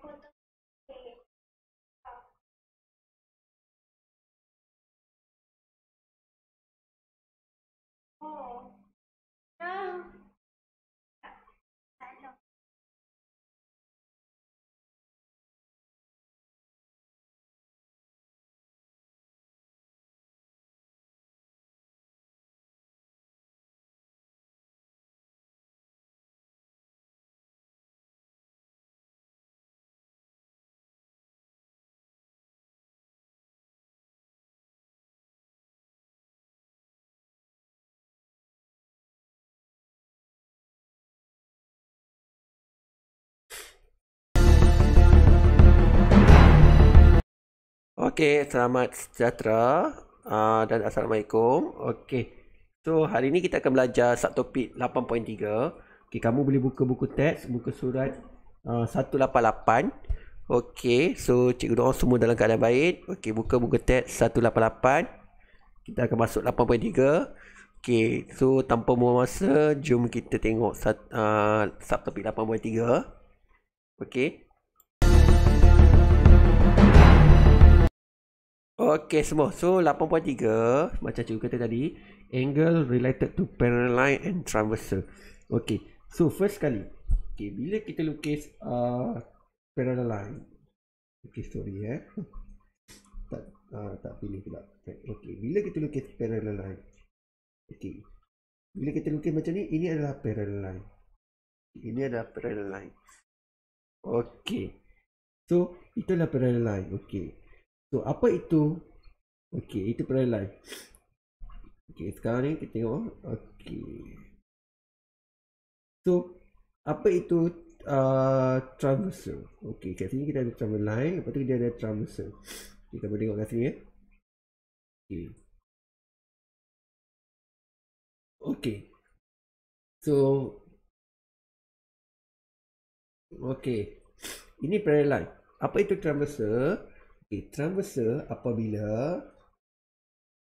cuánto Okey, selamat sejahtera uh, dan Assalamualaikum. Okey, so hari ini kita akan belajar subtopik 8.3. Okey, kamu boleh buka buku teks, buka surat uh, 188. Okey, so cikgu doa semua dalam keadaan baik. Okey, buka buku teks 188. Kita akan masuk 8.3. Okey, so tanpa membuang masa, jom kita tengok uh, subtopik 8.3. Okey. Okey semua. So 8.3 macam cikgu kata tadi, angle related to parallel line and transversal. Okey. So first kali. Okey, bila kita lukis uh, parallel line. Okey, sorry eh. Tak uh, tak pilih pula. Okey, bila kita lukis parallel line. Okey. Bila kita lukis macam ni, ini adalah parallel line. Ini adalah parallel line. Okey. So, itulah parallel line. Okey. So apa itu? Okey, itu parallel line. Okey, sekarang ni kita tengok. Okey. So apa itu uh, transversal? Okey, kat sini kita ada transversal line, lepas tu kita ada transversal. Kita boleh tengok kat sini ya. Okey. Okey. So Okey. Ini parallel line. Apa itu transversal? Okay, transversal apabila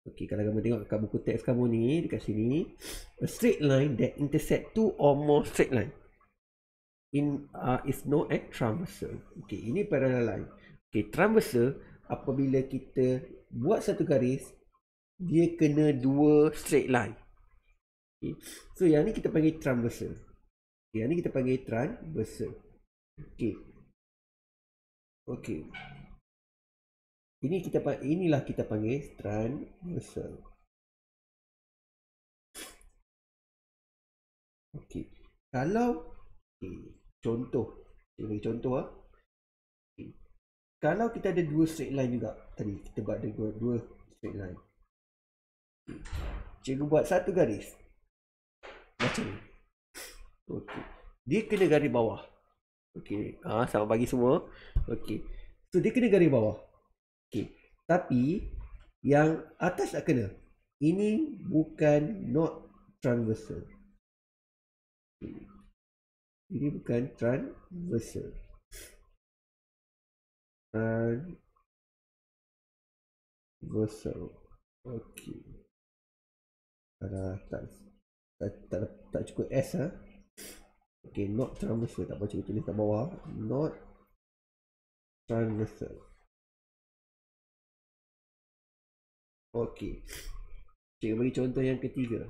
Okay, kalau kamu tengok kat buku teks kamu ni dekat sini a straight line that intersect two or more straight line in uh, is known as transversal. Okay, ini parallel line. Okay, transversal apabila kita buat satu garis dia kena dua straight line. Okay. So yang ni kita panggil transversal. Yang ni kita panggil transversal. Okay. Okay. Ini kita inilah kita panggil transversal. Okey. Kalau okay. contoh, kita bagi contoh ah. Okay. Kalau kita ada dua straight line juga tadi, kita buat ada dua, dua straight line. Okay. Cikgu buat satu garis. Macam ni. Okey. Dia kena garis bawah. Okey. Ah, sama bagi semua. Okey. So dia kena garis bawah. Okey. Tapi yang atas tak kena. Ini bukan not transversal. Okay. Ini bukan transversal. Transversal. Okey. Ada tak tak, tak tak cukup S ha. Okey, not transversal tak cikgu tulis kat bawah. Not transversal. Okey. Cikgu bagi contoh yang ketiga.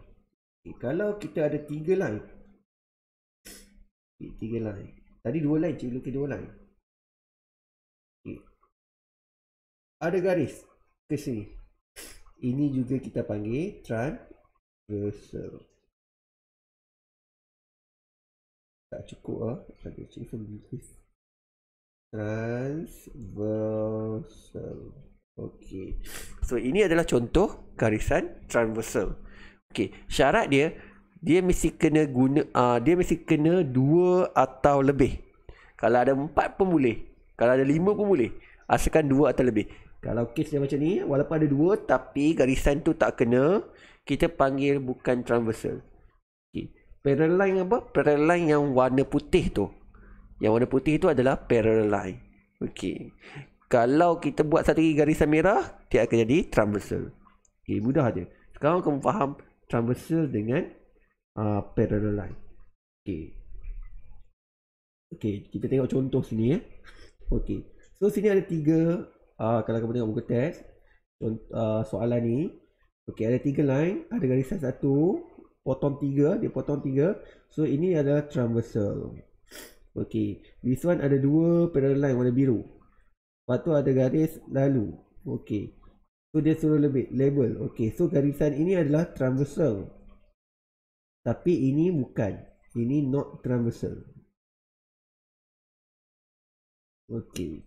Okay, kalau kita ada tiga line. Okay, tiga line. Tadi dua line, cikgu lukis dua line. Okay. Ada garis ke sini. Ini juga kita panggil transversal. Tak cukup ah. Ada cikgu lukis. transversal. Okey. So ini adalah contoh garisan transversal. Okey, syarat dia dia mesti kena guna uh, dia mesti kena dua atau lebih. Kalau ada empat pun boleh. Kalau ada lima pun boleh. Asalkan dua atau lebih. Kalau kes dia macam ni, walaupun ada dua tapi garisan tu tak kena, kita panggil bukan transversal. Okey. Parallel line apa? Parallel line yang warna putih tu. Yang warna putih tu adalah parallel line. Okey. Kalau kita buat satu garisan merah, dia akan jadi transversal. Okey, mudah aja. Sekarang kamu faham transversal dengan uh, parallel line. Okey. Okey, kita tengok contoh sini ya. Okey. So sini ada tiga uh, kalau kamu tengok buku contoh, uh, soalan ni. Okey, ada tiga line, ada garisan satu, potong tiga, dia potong tiga. So ini adalah transversal. Okey, this one ada dua parallel line warna biru. Lepas tu ada garis lalu. Okey. So dia suruh lebih label. Okey. So garisan ini adalah transversal. Tapi ini bukan. Ini not transversal. Okey.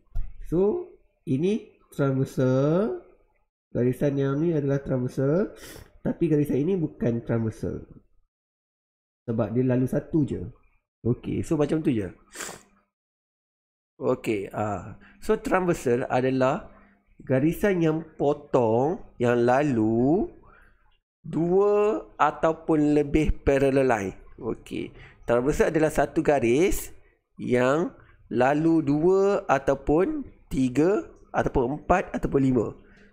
So ini transversal. Garisan yang ni adalah transversal. Tapi garisan ini bukan transversal. Sebab dia lalu satu je. Okey. So macam tu je. Okey, ah. So transversal adalah garisan yang potong yang lalu dua ataupun lebih parallel line. Okey. Transversal adalah satu garis yang lalu dua ataupun tiga ataupun empat ataupun lima.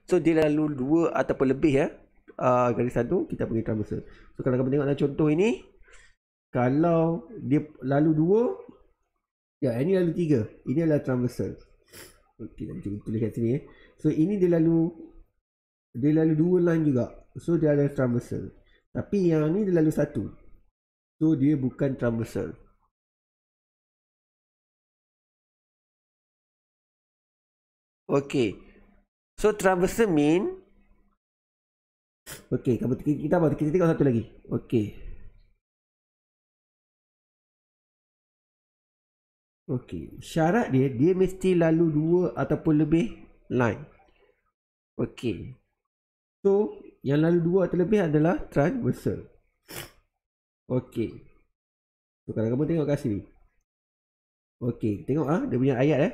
So dia lalu dua ataupun lebih ya. Uh, garisan tu kita panggil transversal. So kalau kamu tengok dalam contoh ini kalau dia lalu dua Ya, ini lalu tiga. Ini adalah transversal. Okey, nanti kita tulis kat sini eh. So ini dia lalu dia lalu dua line juga. So dia ada transversal. Tapi yang ni dia lalu satu. So dia bukan transversal. Okey. So transversal mean Okey, kita tengok satu lagi. Okey. Okey, syarat dia dia mesti lalu dua ataupun lebih line. Okey. So, yang lalu dua atau lebih adalah transversal. Okey. So, kalau kamu tengok kat sini. Okey, tengok ah dia punya ayat eh.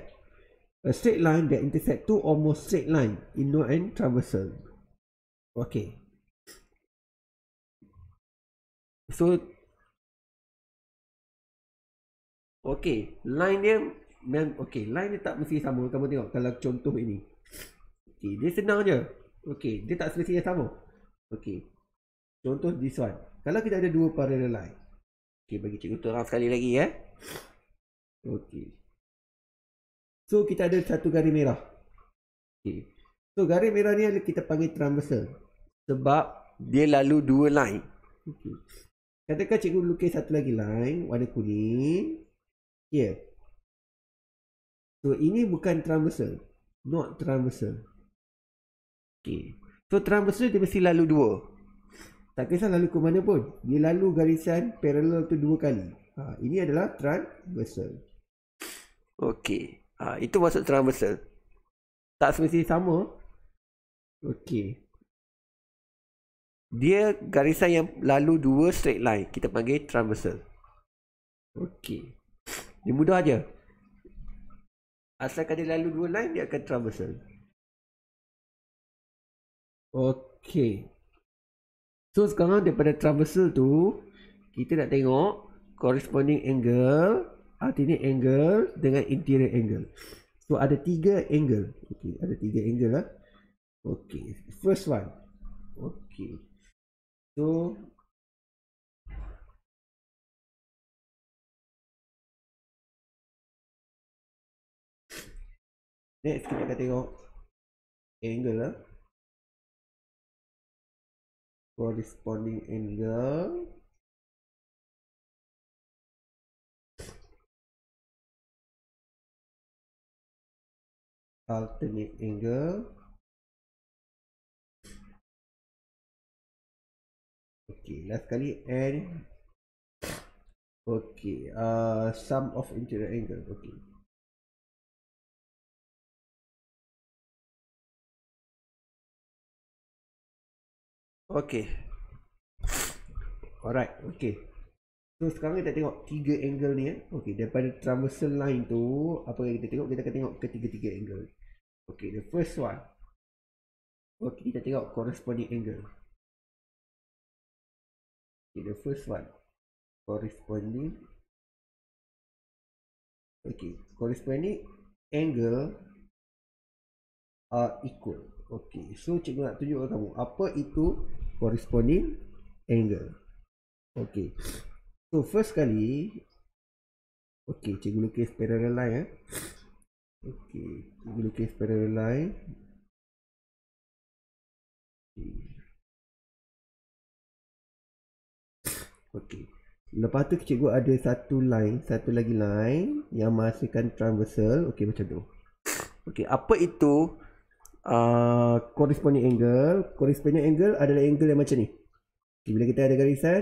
A straight line that intersect two more straight line in no and transversal. Okey. So, Okey, line dia okey, line dia tak mesti sama. Kamu tengok kalau contoh ini. Okey, dia senang je. Okey, dia tak semestinya sama. Okey. Contoh this one. Kalau kita ada dua parallel line. Okey, bagi cikgu terang sekali lagi ya. Okey. So kita ada satu garis merah. Okey. So garis merah ni kita panggil transversal sebab dia lalu dua line. Okey. Katakan cikgu lukis satu lagi line warna kuning. Here. So ini bukan transversal. Not transversal. Okay. So transversal dia mesti lalu dua. Tak kisah lalu ke mana pun. Dia lalu garisan parallel tu dua kali. Ha, ini adalah transversal. Okay. Ha, itu maksud transversal. Tak semestinya sama. Okay. Dia garisan yang lalu dua straight line. Kita panggil transversal. Okay. Dia mudah aja. Asalkan dia lalu dua line dia akan transversal. Okey. So sekarang daripada transversal tu kita nak tengok corresponding angle artinya angle dengan interior angle. So ada tiga angle. Okey, ada tiga angle lah. Okey, first one. Okey. So Next kita akan tengok angle lah. Corresponding angle. Alternate angle. Okay, last kali and Okay, uh, sum of interior angle. Okay. Okay. Alright, okay. So sekarang kita tengok tiga angle ni eh. Okay, daripada transversal line tu, apa yang kita tengok? Kita akan tengok ketiga-tiga angle. Okay, the first one. Okay, kita tengok corresponding angle. Okay, the first one. Corresponding. Okay, corresponding angle are equal. Okay, so cikgu nak tunjuk kepada kamu apa itu corresponding angle. Okay, so first kali, okay, cikgu lukis parallel line eh. Okay, cikgu lukis parallel line. Okay. Lepas tu cikgu ada satu line, satu lagi line yang menghasilkan transversal. Okay, macam tu. Okay, apa itu uh, corresponding angle. Corresponding angle adalah angle yang macam ni. Okay, bila kita ada garisan,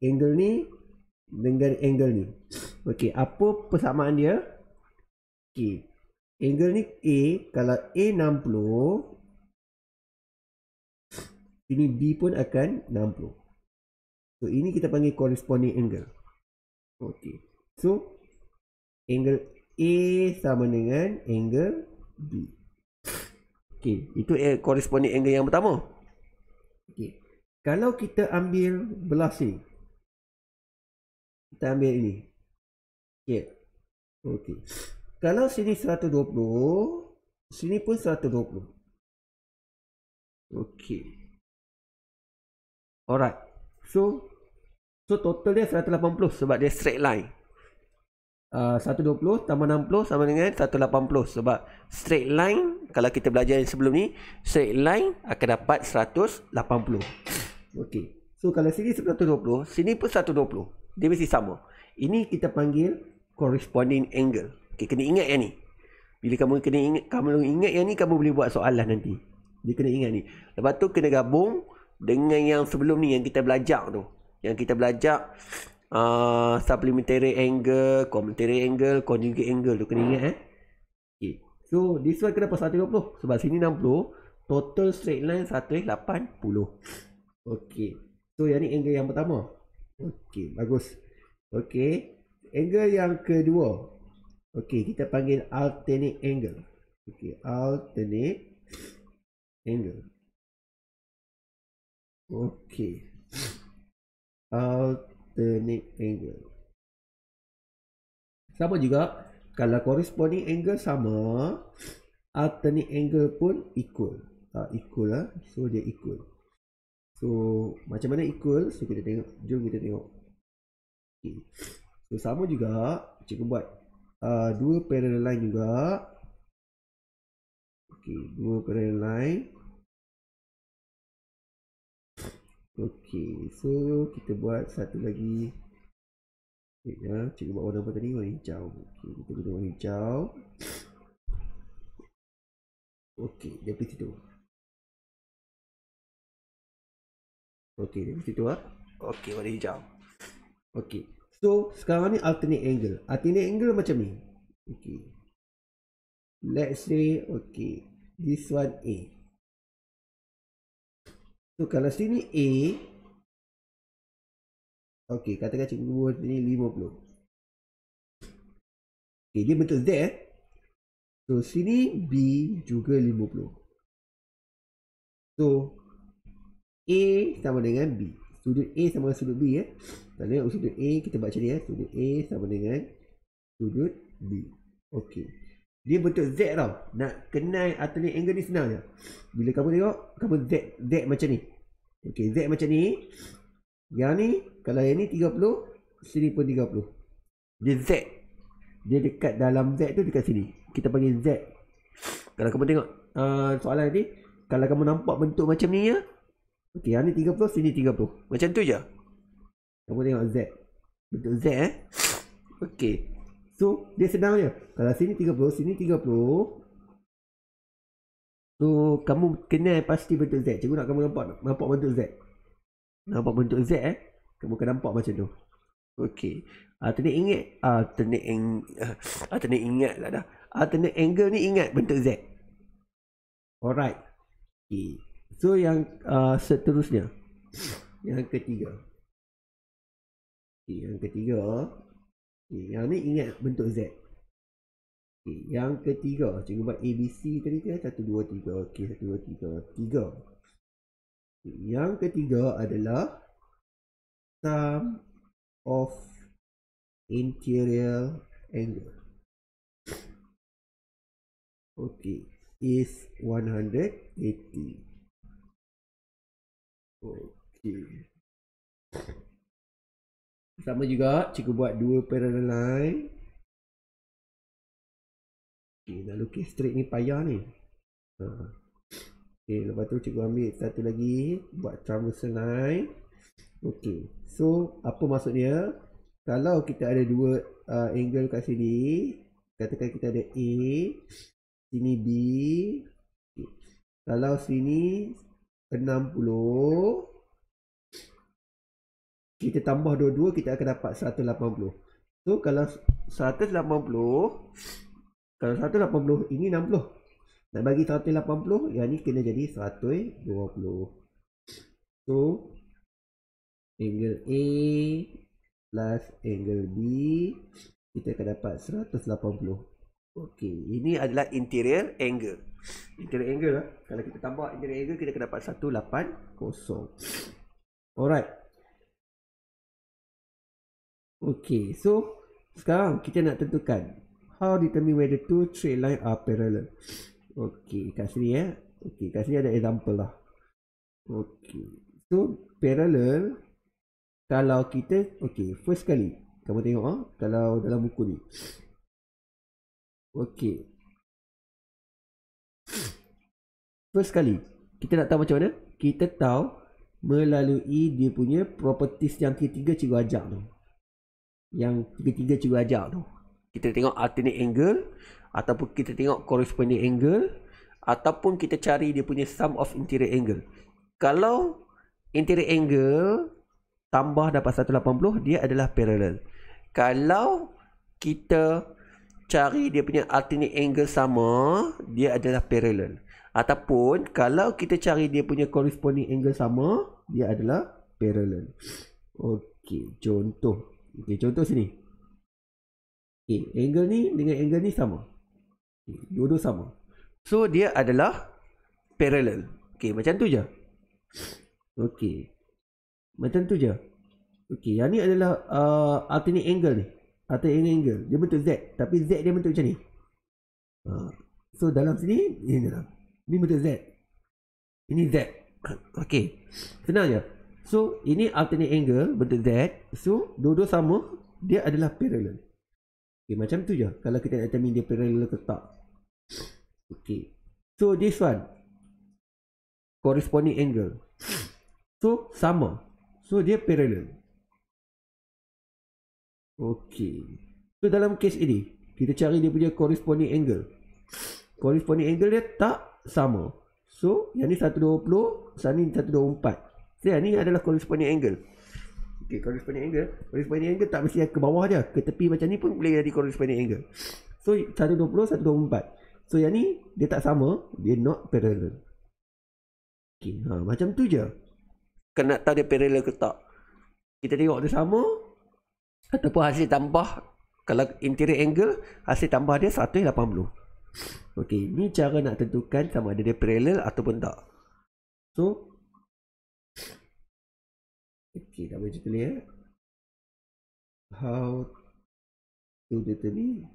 angle ni dengan angle ni. Okay, apa persamaan dia? Okay, angle ni A, kalau A 60, ini B pun akan 60. So, ini kita panggil corresponding angle. Okay, so angle A sama dengan angle B. Okey, itu corresponding angle yang pertama. Okey. Kalau kita ambil belah sini. Kita ambil ini. Okey. Okey. Kalau sini 120, sini pun 120. Okey. Alright. So so total dia 180 sebab dia straight line. Uh, 120 tambah 60 sama dengan 180 sebab straight line kalau kita belajar yang sebelum ni straight line akan dapat 180 Okey. So kalau sini 120 sini pun 120 dia mesti sama. Ini kita panggil corresponding angle. Okay, kena ingat yang ni. Bila kamu kena ingat kamu ingat yang ni kamu boleh buat soalan nanti. Dia kena ingat ni. Lepas tu kena gabung dengan yang sebelum ni yang kita belajar tu. Yang kita belajar uh, supplementary angle, complementary angle, conjugate angle tu kena ingat eh. Okay. So this one kenapa 120? Sebab sini 60, total straight line 180. Okay. So yang ni angle yang pertama. Okay, bagus. Okay. Angle yang kedua. Okay, kita panggil alternate angle. Okay, alternate angle. Okay. Alternate alternate angle. Sama juga kalau corresponding angle sama, alternate angle pun equal. Uh, equal lah. So dia equal. So macam mana equal? So kita tengok. Jom kita tengok. Okay. So sama juga. Cikgu buat uh, dua parallel line juga. Okay. Dua parallel line. Okey, so kita buat satu lagi. Okay, ya, cikgu buat warna apa tadi? Warna hijau. Okey, kita guna warna hijau. Okey, dia pergi situ. Okey, dia pergi situ ah. Okey, warna hijau. Okey. So, sekarang ni alternate angle. Alternate angle macam ni. Okey. Let's say, okay, this one A. So kalau sini A Okey, katakan cikgu buat ni 50 Okey, dia bentuk Z eh? So sini B juga 50 So A sama dengan B. Sudut A sama dengan sudut B eh? Kita tengok sudut A, kita baca dia eh? Sudut A sama dengan sudut B. Okey dia bentuk Z tau. Nak kenal alternate angle ni senang je. Bila kamu tengok, kamu Z, Z macam ni. Okey, Z macam ni. Yang ni, kalau yang ni 30, sini pun 30. Dia Z. Dia dekat dalam Z tu dekat sini. Kita panggil Z. Kalau kamu tengok uh, soalan ni, kalau kamu nampak bentuk macam ni ya. Okey, yang ni 30, sini 30. Macam tu je. Kamu tengok Z. Bentuk Z eh. Okey. So, dia senang je. Kalau sini 30, sini 30. So, kamu kena pasti bentuk Z. Cikgu nak kamu nampak nampak bentuk Z. Nampak bentuk Z eh. Kamu akan nampak macam tu. Okey. Alternate ingat. Alternate, ang alternate ingat lah dah. Alternate angle ni ingat bentuk Z. Alright. Okay. So, yang uh, seterusnya. Yang ketiga. Okay, yang ketiga. Okay, yang ni ingat bentuk Z. Okay, yang ketiga. Cikgu buat ABC tadi ke? Satu, dua, tiga. Okay, satu, dua, tiga. Tiga. Okay, yang ketiga adalah sum of interior angle. Okay, is 180. Okay. Sama juga, cikgu buat dua parallel line. Okay, nak lukis straight ni payah ni. Ha. Okay, lepas tu cikgu ambil satu lagi, buat transversal line. Okay, so apa maksud dia? Kalau kita ada dua uh, angle kat sini, katakan kita ada A, sini B. Okay. Kalau sini 60 kita tambah dua-dua kita akan dapat 180 so kalau 180 kalau 180 ini 60 nak bagi 180 yang ni kena jadi 120 so angle A plus angle B kita akan dapat 180 Okey, ini adalah interior angle. Interior angle lah. Kalau kita tambah interior angle, kita akan dapat 180. Alright. Okey, so sekarang kita nak tentukan how determine whether two straight line are parallel. Okey, kat sini ya. Okey, kat sini ada example lah. Okey. So, parallel kalau kita okey, first kali kamu tengok ah, kalau dalam buku ni Okey. First kali, kita nak tahu macam mana? Kita tahu melalui dia punya properties yang ketiga cikgu ajak tu. Yang ketiga cikgu ajak tu. Kita tengok alternate angle ataupun kita tengok corresponding angle ataupun kita cari dia punya sum of interior angle. Kalau interior angle tambah dapat 180, dia adalah parallel. Kalau kita cari dia punya alternate angle sama, dia adalah parallel. Ataupun kalau kita cari dia punya corresponding angle sama, dia adalah parallel. Okey, contoh. Okey, contoh sini. Okey, angle ni dengan angle ni sama. Okay, dua-dua sama. So dia adalah parallel. Okey, macam tu je. Okey. Macam tu je. Okey, yang ni adalah uh, alternate angle ni atau angle dia bentuk Z tapi Z dia bentuk macam ni ha. so dalam sini ini dalam ini bentuk Z ini Z ok senang je so ini alternate angle bentuk Z so dua-dua sama dia adalah parallel ok macam tu je kalau kita nak determine dia parallel ke tak ok so this one corresponding angle so sama so dia parallel Okey. So dalam kes ini, kita cari dia punya corresponding angle. Corresponding angle dia tak sama. So, yang ni 120, yang ni 124. So, yang ni adalah corresponding angle. Okey, corresponding angle. Corresponding angle tak mesti ke bawah dia. Ke tepi macam ni pun boleh jadi corresponding angle. So, 120, 124. So, yang ni dia tak sama. Dia not parallel. Okey, ha, macam tu je. Kena tahu dia parallel ke tak. Kita tengok dia sama, ataupun hasil tambah kalau interior angle hasil tambah dia 180 Okey, ni cara nak tentukan sama ada dia parallel ataupun tak. So Okey, dah baca tulis ya. How to determine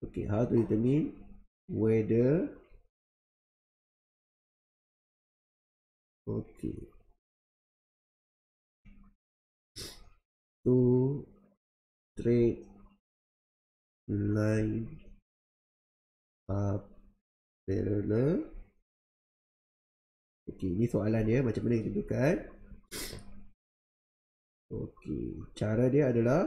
Okey, how to determine whether Okey. two straight line up parallel Okey, ni soalan dia macam mana kita tentukan Okey, cara dia adalah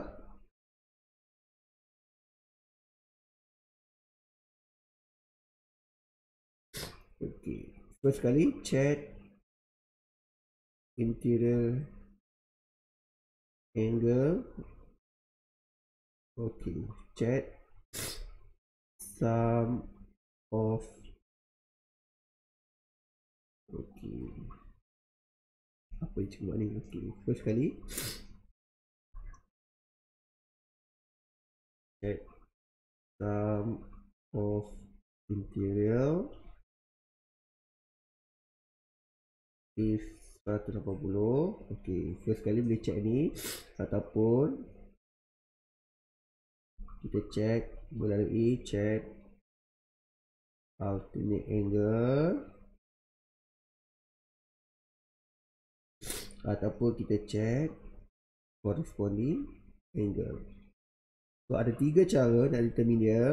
Okey, first kali check interior angle. Okay check sum of okay apa yang buat ni? Okey first kali. Check sum of interior. Is 180 okey first kali boleh check ni. Ataupun kita check melalui check alternate angle ataupun kita check corresponding angle. So ada tiga cara nak determine dia.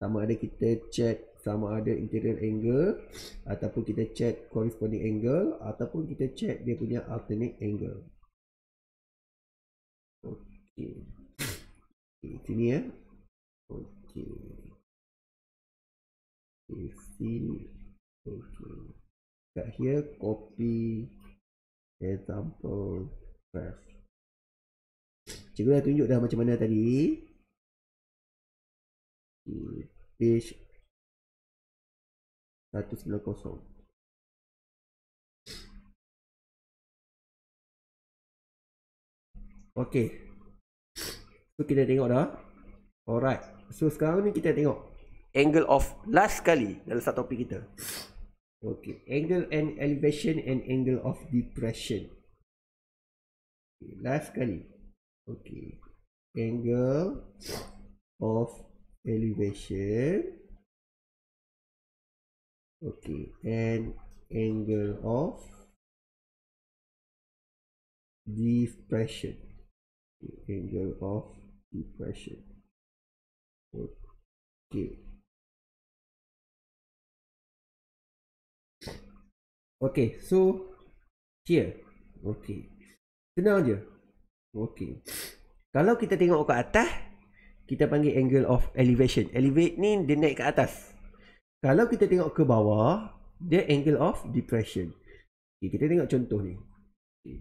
Sama ada kita check sama ada interior angle ataupun kita check corresponding angle ataupun kita check dia punya alternate angle. Okey. Okey sini ya okey. Okey sini okey. Kat here copy example graph cikgu dah tunjuk dah macam mana tadi. Page 190 Okay So kita tengok dah. Alright. So sekarang ni kita tengok Angle of last kali Dalam satu topik kita Okay. Angle and elevation and angle of depression. Okay. Last kali. Okay. Angle of elevation. Okay. And angle of depression. Angle of depression. Okay okay so here okay senang je okay kalau kita tengok ke atas kita panggil angle of elevation elevate ni dia naik ke atas kalau kita tengok ke bawah, dia angle of depression. Okay, kita tengok contoh ni. Okay.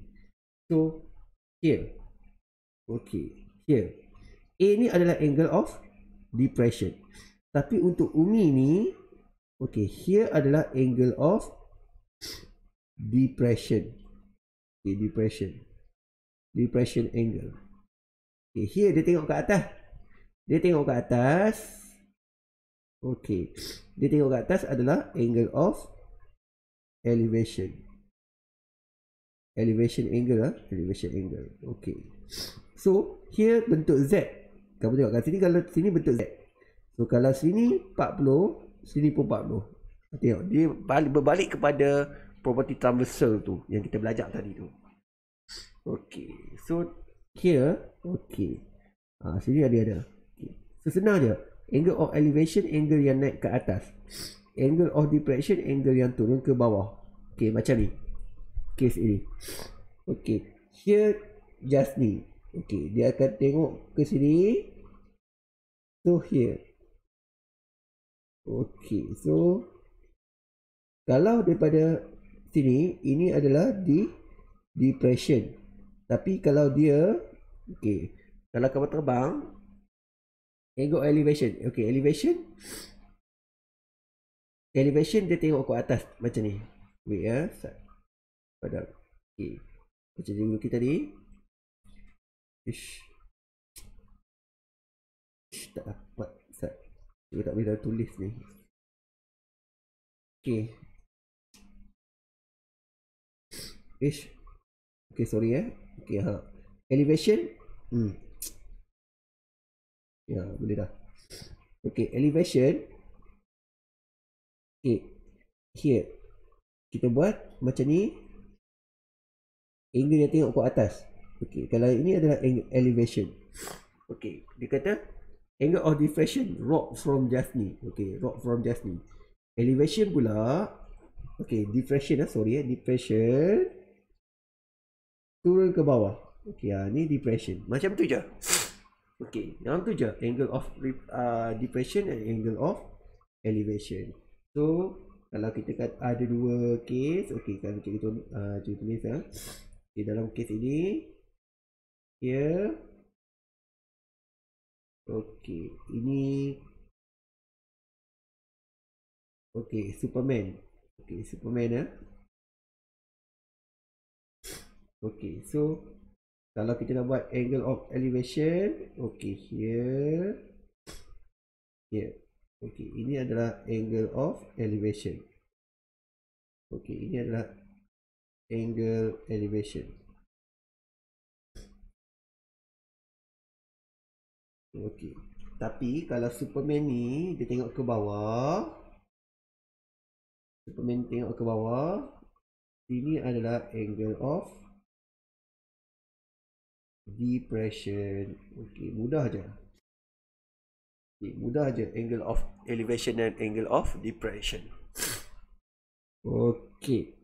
So, here. Okay, here. A ni adalah angle of depression. Tapi untuk Umi ni, okay, here adalah angle of depression. Okay, depression. Depression angle. Okay, here dia tengok ke atas. Dia tengok ke atas. Okey. Dia tengok ke atas adalah angle of elevation. Elevation angle lah. Elevation angle. Okey. So, here bentuk Z. Kamu tengok kat sini kalau sini bentuk Z. So, kalau sini 40, sini pun 40. Tengok. Dia balik, berbalik kepada property transversal tu yang kita belajar tadi tu. Okey. So, here. Okey. Ha, sini ada ada. Okay. So, senang je angle of elevation angle yang naik ke atas angle of depression angle yang turun ke bawah okey macam ni case ini okey here just ni okey dia akan tengok ke sini so here okey so kalau daripada sini ini adalah di depression tapi kalau dia okey kalau kamu terbang Tengok elevation. Okay, elevation. Elevation dia tengok ke atas macam ni. Wait ya. Pada. Okay. Macam dulu kita ni. Ish. Ish, tak dapat. Sat. Tak boleh tulis ni. Okay. Ish. Okay, sorry eh. Okay, ha. Elevation. Hmm. Ya, boleh dah. Okay, elevation. Okay, here. Kita buat macam ni. Angle yang tengok ke atas. Okay, kalau ini adalah angle elevation. Okay, dia kata angle of deflection rock from just ni. Okay, rock from just ni. Elevation pula. Okay, deflection lah, sorry eh. Depression. Turun ke bawah. Okay, ha, ni depression. Macam tu je. Okay, yang tu je angle of uh, depression and angle of elevation. So, kalau kita kata ada dua case, okay, kalau kita uh, cuba tulis ya. Okay, dalam case ini, here, okay, ini, okay, Superman, okay, Superman ya. Okay, so kalau kita nak buat angle of elevation, okay, here, here. Okay, ini adalah angle of elevation. Okay, ini adalah angle elevation. Okay, tapi kalau Superman ni dia tengok ke bawah, Superman tengok ke bawah, sini adalah angle of depression. Okey, mudah aja. Okay, mudah aja angle of elevation dan angle of depression. Okey.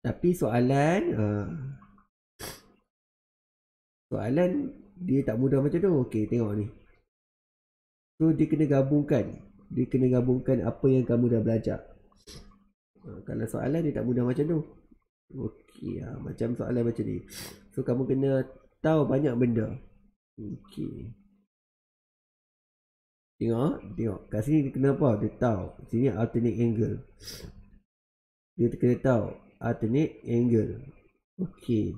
Tapi soalan uh, soalan dia tak mudah macam tu. Okey, tengok ni. So dia kena gabungkan. Dia kena gabungkan apa yang kamu dah belajar. Uh, kalau soalan dia tak mudah macam tu. Okey, ha, macam soalan macam ni. So kamu kena tahu banyak benda. Okey. Tengok, tengok. Kat sini dia kena apa? Dia tahu. Sini alternate angle. Dia kena tahu alternate angle. Okey.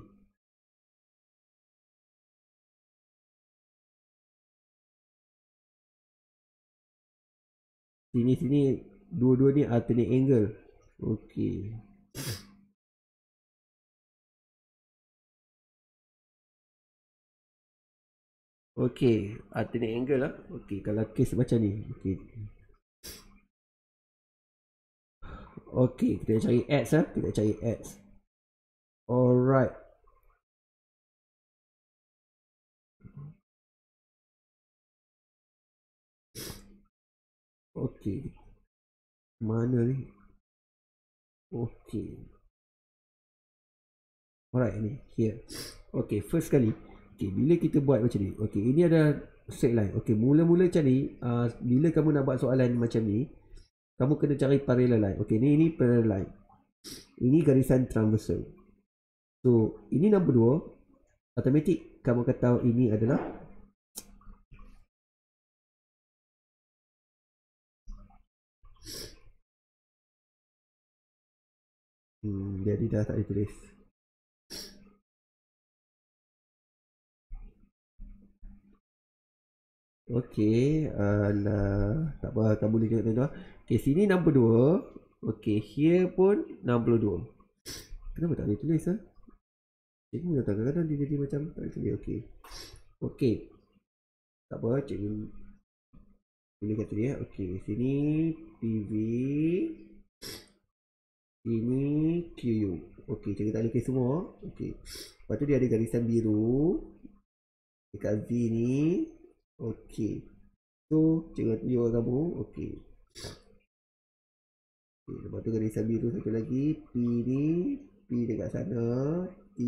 Sini sini dua-dua ni alternate angle. Okey. Okey, alternate angle lah. Okey, kalau case macam ni. Okey. Okey, kita cari ads lah. Kita cari ads. Alright. Okey. Mana ni? Okey. Alright ni, here. Okey, first kali. Okey, bila kita buat macam ni. Okey, ini ada straight line. Okey, mula-mula macam ni, uh, bila kamu nak buat soalan macam ni, kamu kena cari parallel line. Okey, ni ini parallel line. Ini garisan transversal. So, ini nombor dua. Automatik kamu akan tahu ini adalah Hmm, jadi dah tak ditulis. Okey, alah, tak apa, kamu boleh tengok tengok. Okey, sini nombor 2. Okey, here pun 62. Kenapa tak boleh tulis ah? Cikgu dah kadang-kadang dia jadi macam tak boleh tulis. Okey. Okey. Tak apa, cikgu boleh kata dia. Okey, sini PV. Sini QU. Okey, cikgu tak tulis semua. Okey. Lepas tu dia ada garisan biru. Dekat V ni Okey. So, cikgu tunjuk kamu. Okey. Okay, lepas tu garisan biru satu lagi. P ni. P dekat sana. T.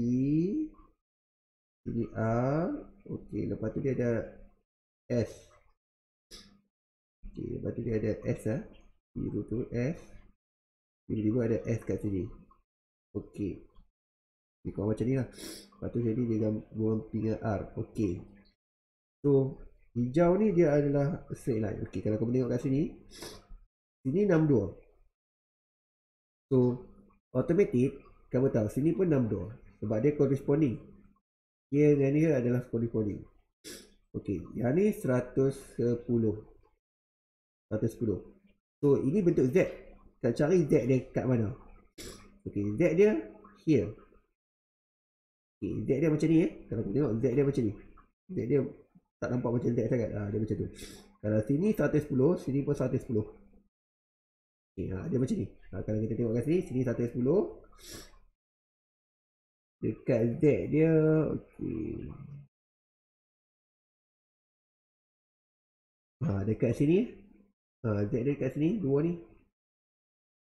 Ini A. Okey. Lepas tu dia ada S. Okey. Lepas tu dia ada S lah. Biru tu S. Tiba-tiba ada S kat sini. Okey. Dia macam ni lah. Lepas tu jadi dia gabung dengan R. Okey. So, Hijau ni dia adalah straight line. Okey, kalau kamu tengok kat sini. Sini 62. So, automatic, kamu tahu sini pun 62. Sebab dia corresponding. Here dengan here adalah corresponding. Okey, yang ni 110. 110. So, ini bentuk Z. Kita cari Z dia kat mana. Okey, Z dia here. Okey, Z dia macam ni eh. Kalau kamu tengok Z dia macam ni. Z dia tak nampak macam Z sangat. Ha, dia macam tu. Kalau sini 110 sini pun 110 okay, ha, dia macam ni. Ha, kalau kita tengok kat sini sini 110 dekat Z dia okay. ha, dekat sini. Ha, Z dia dekat sini dua ni.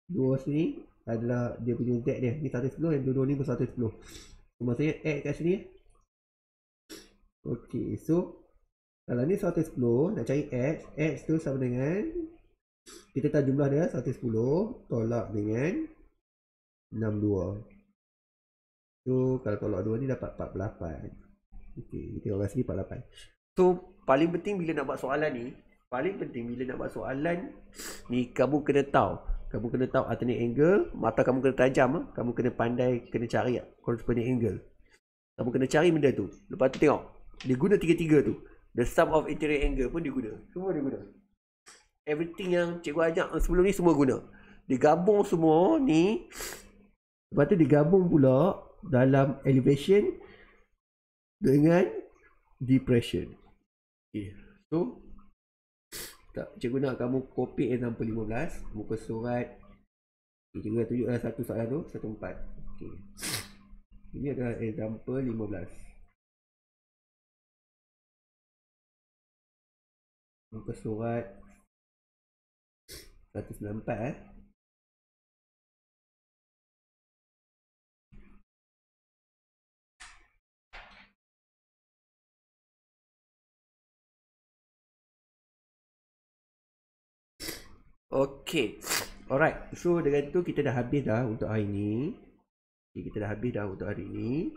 Dua sini adalah dia punya Z dia. Ni 110 yang dua-dua ni pun 110 so, maksudnya X kat sini. Okay, so kalau ni 110, nak cari X. X tu sama dengan, kita tahu jumlah dia 110, tolak dengan 62. So, kalau tolak 2 ni dapat 48. Okay, kita orang sini 48. So, paling penting bila nak buat soalan ni, paling penting bila nak buat soalan ni, kamu kena tahu. Kamu kena tahu alternate angle. Mata kamu kena tajam. ah. Kamu kena pandai, kena cari corresponding angle. Kamu kena cari benda tu. Lepas tu tengok. Dia guna tiga-tiga tu. The sum of interior angle pun dia guna. Semua dia guna. Everything yang cikgu ajak sebelum ni semua guna. Dia gabung semua ni. Lepas tu dia gabung pula dalam elevation dengan depression. Okay. So, tak, cikgu nak kamu copy example 15 muka surat okay, cikgu dah tunjukkan satu soalan tu satu empat okay. ini adalah example 15 muka surat 194 eh Okay. Alright. So dengan tu kita dah habis dah untuk hari ni. Okay, kita dah habis dah untuk hari ni.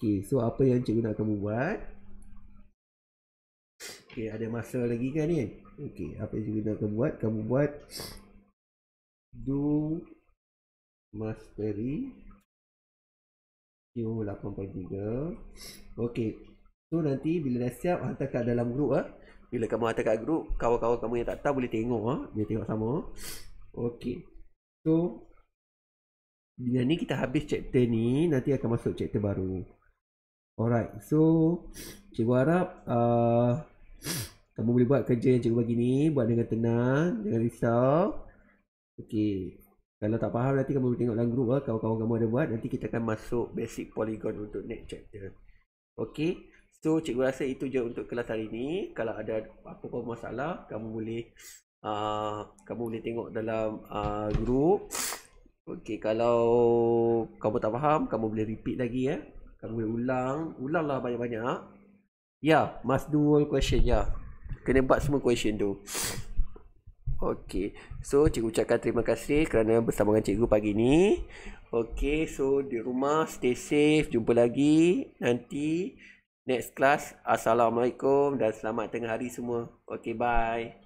Okay. So apa yang cikgu nak kamu buat? Okay. Ada masa lagi kan ni? Okay. Apa yang nak kamu buat? Kamu buat do mastery Q8.3 Okay. So nanti bila dah siap hantar kat dalam grup ah. Bila kamu hantar kat grup, kawan-kawan kamu yang tak tahu boleh tengok ah. Boleh tengok sama. Okey. So dengan ni kita habis chapter ni, nanti akan masuk chapter baru. Alright. So cikgu harap uh, kamu boleh buat kerja yang cikgu bagi ni, buat dengan tenang, jangan risau. Okey. Kalau tak faham nanti kamu boleh tengok dalam grup ah, kawan-kawan kamu ada buat, nanti kita akan masuk basic polygon untuk next chapter. Okey. So cikgu rasa itu je untuk kelas hari ini. Kalau ada apa-apa masalah, kamu boleh uh, kamu boleh tengok dalam uh, grup. Okey, kalau kamu tak faham, kamu boleh repeat lagi ya. Kamu boleh ulang, ulanglah banyak-banyak. Ya, must do all question ya. Kena buat semua question tu. Okey. So, cikgu ucapkan terima kasih kerana bersama dengan cikgu pagi ni. Okey, so di rumah stay safe. Jumpa lagi nanti next class. Assalamualaikum dan selamat tengah hari semua. Okey, bye.